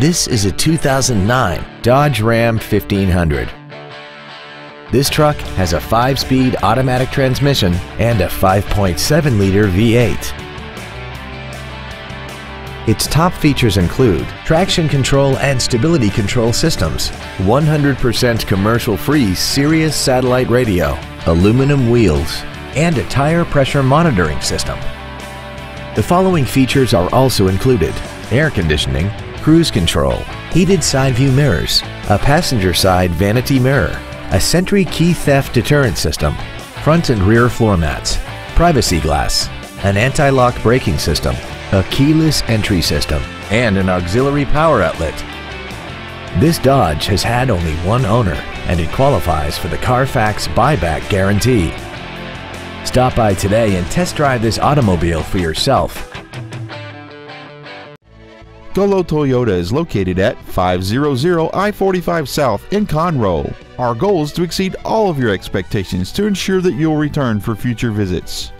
This is a 2009 Dodge Ram 1500. This truck has a 5-speed automatic transmission and a 5.7-liter V8. Its top features include traction control and stability control systems, 100% commercial-free Sirius satellite radio, aluminum wheels, and a tire pressure monitoring system. The following features are also included air conditioning, cruise control, heated side view mirrors, a passenger side vanity mirror, a Sentry key theft deterrent system, front and rear floor mats, privacy glass, an anti-lock braking system, a keyless entry system, and an auxiliary power outlet. This Dodge has had only one owner and it qualifies for the Carfax buyback guarantee. Stop by today and test drive this automobile for yourself. Gullo Toyota is located at 500 I-45 South in Conroe. Our goal is to exceed all of your expectations to ensure that you'll return for future visits.